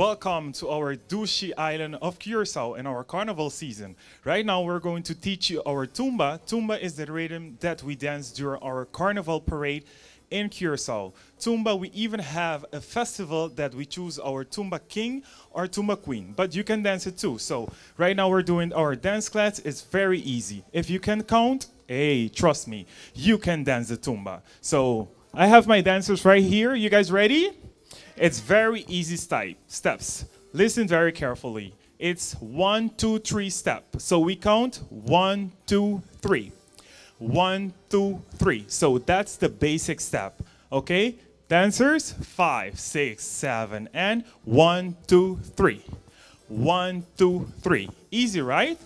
welcome to our Dushi island of Curacao in our carnival season. Right now we're going to teach you our tumba. Tumba is the rhythm that we dance during our carnival parade in Curacao. Tumba, we even have a festival that we choose our Tumba King or Tumba Queen, but you can dance it too. So right now we're doing our dance class. It's very easy. If you can count, hey, trust me, you can dance the Tumba. So I have my dancers right here. You guys ready? It's very easy step, steps. Listen very carefully. It's one, two, three step. So we count one, two, three. One, two, three. So that's the basic step. Okay? Dancers, five, six, seven, and one, two, three. One, two, three. Easy, right?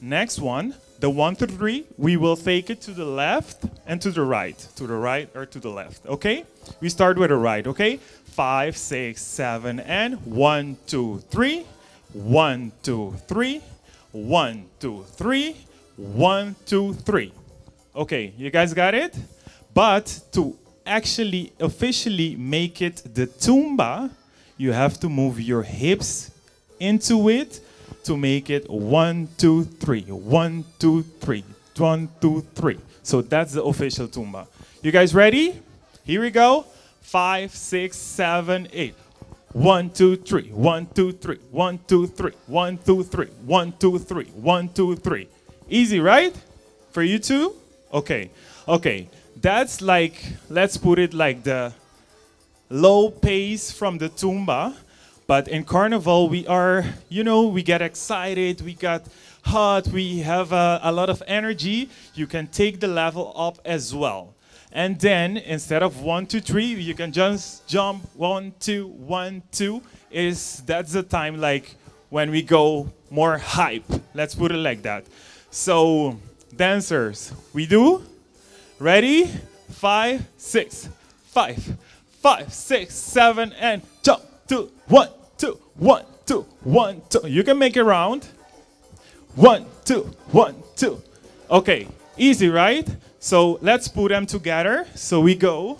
Next one, the one to three, we will take it to the left and to the right. To the right or to the left. Okay? We start with the right, okay? Five, six, seven, and one, two, three. One, two, three. One, two, three. One, two, three. Okay, you guys got it? But to actually officially make it the tumba, you have to move your hips into it to make it one, two, three, one, two, three, one, two, three. So that's the official tumba. You guys ready? Here we go. Five, six, seven, eight. One, two, three, one, two, three, one, two, three, one, two, three, one, two, three, one, two, three. Easy, right? For you too? Okay, okay. That's like, let's put it like the low pace from the tumba. But in carnival, we are, you know, we get excited, we got hot, we have a, a lot of energy. You can take the level up as well. And then instead of one, two, three, you can just jump one, two, one, two. Is that's the time like when we go more hype. Let's put it like that. So dancers, we do. Ready? Five, six, five, five, six, seven, and jump. Two, one, two, one, two, one, two. You can make it round. One, two, one, two. Okay, easy, right? So let's put them together. So we go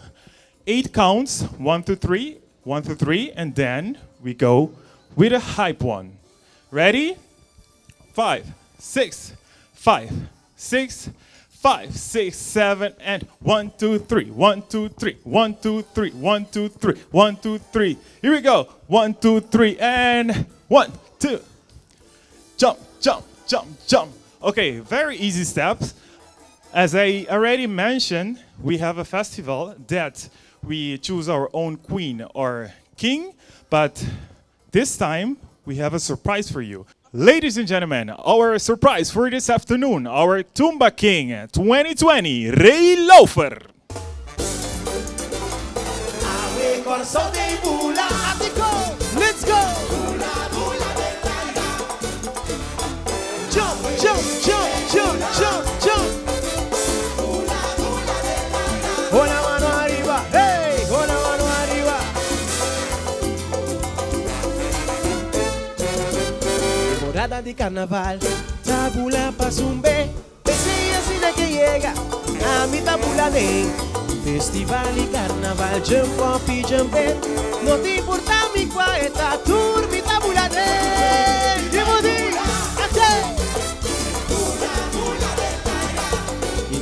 eight counts, one, two, three, one, two, three, and then we go with a hype one. Ready? Five, six, five, six, five, six, seven, and one, two, three, one, two, three, one, two, three, one, two, three, one, two, three. Here we go. One, two, three, and one, two. Jump, jump, jump, jump. Okay, very easy steps. As I already mentioned, we have a festival that we choose our own queen or king, but this time we have a surprise for you. Ladies and gentlemen, our surprise for this afternoon, our Tumba King 2020, Ray Loafer. De carnaval, tabula pa zumbe, así que llega a mi tabula de Festival y carnaval, jump up y jump. No te importa mi cueta, tour mi tabula de. Llevo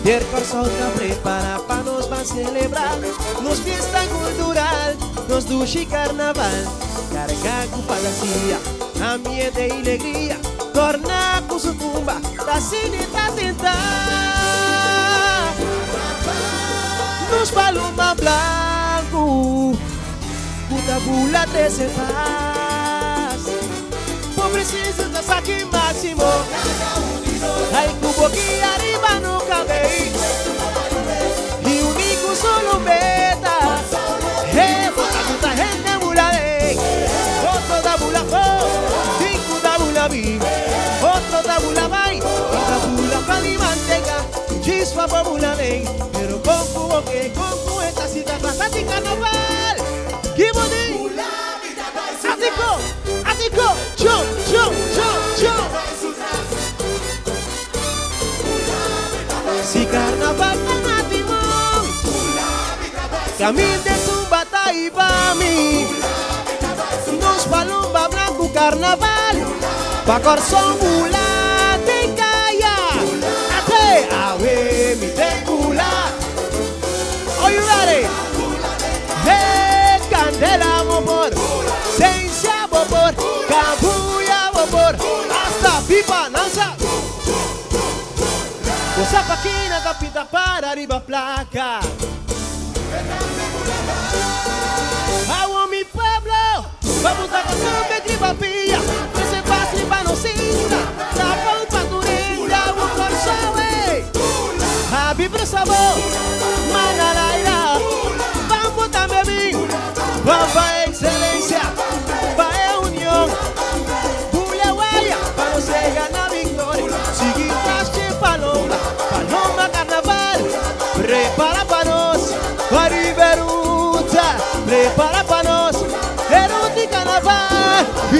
te prepara para nos va a celebrar. Nos fiesta cultural, nos duche carnaval. Carga com fantasia, a minha de alegria Torna com sucumba, da cine tá tentar Nos paloma blanco Puta bula trece paz. Por preciso da saque máximo. Hay cubo que arriba no cabe pa bula de Pero con cubo que con cuesta Si te pasa ti carnaval Give on it Atico, Atico, jump, jump, jump, jump Si carnaval tan atimón Camin de su batalla y pa' mí. Nos palomba carnaval, pa corazón mula Bulare Candela bobor, Sência bobor, cabuya bobor, Hasta pipa lança O sapaquina da capita para riba placa. Ao homem Pablo Vamos dar canção pedra papia Você passa e vai no cinta Na pampa durenda O coração, ei A Bíblia salva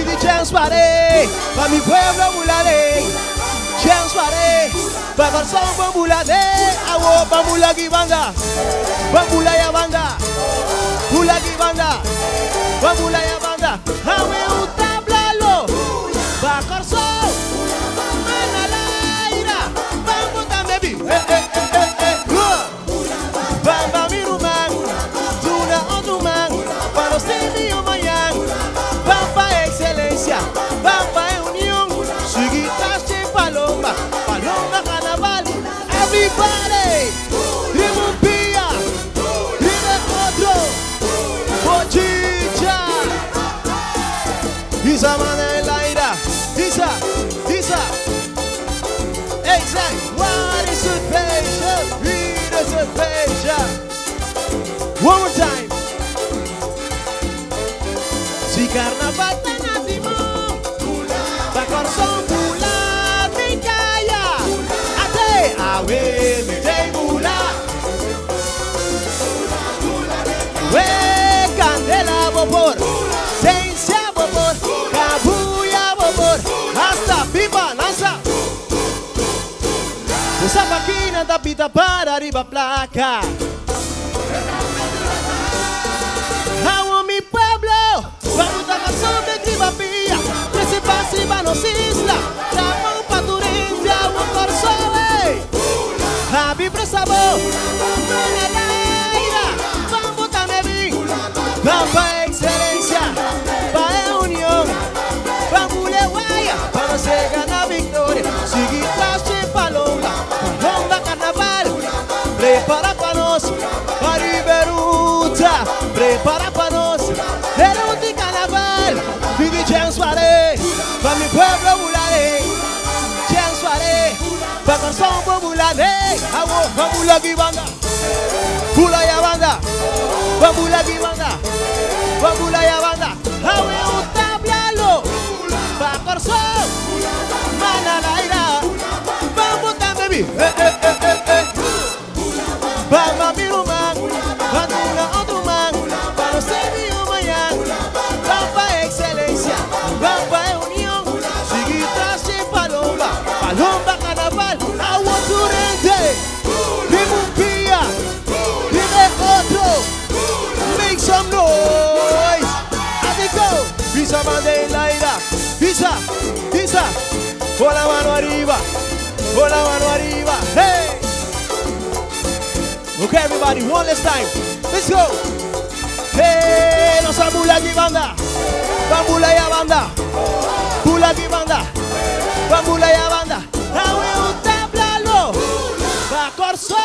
di chance pare, pa mi pueblo mulare, chance pare, pa Garzón bambulade, awo bambula gibanga, bambula ya banga, bula gibanga, bambula ya banga, awe everybody, Rimumpia, Rime otro, Mochicha, Isa mana Isa, Isa, Exact, what is the patient? Read. One more time. Si carnaval Essa máquina da vida para arriba placa. A homem Pablo Quando da nação de Gribabia Principal cima nos isla Tramão pra Turíncia O Corsole Rabi pro sabor Vamos botar nevinho Vamos escucha, prepara panos, el carnaval, vive Jan Suárez, pa' mi pueblo bularé, Jan Suárez, pa' corazón vamos aquí banda, pula ya banda, vamos aquí banda, vamos ya banda, un tablalo, pa' corazón, mana la ira, vamos también, eh, eh, eh, eh, eh, vamos a arriba, con la mano arriba. Hey! Okay, everybody, one last time. Let's go. Hey, los ambulagi banda, bambulaya banda, bulagi banda, bambulaya banda. Now we will tablalo, bacorso.